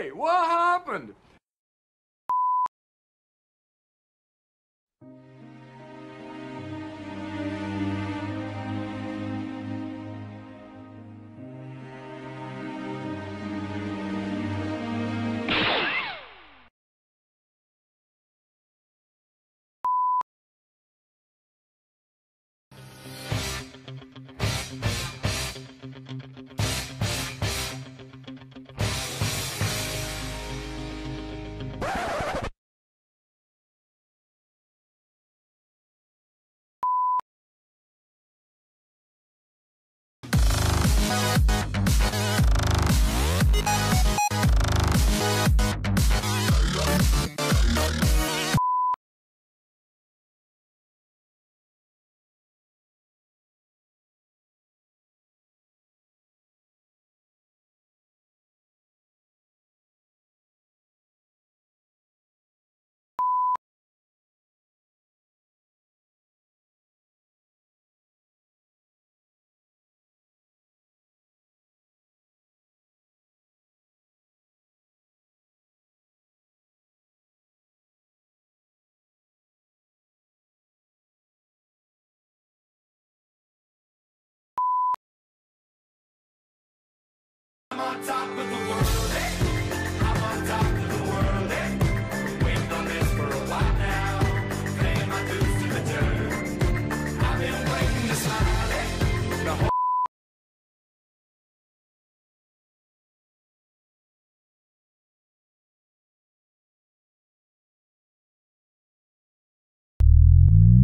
Hey, what happened?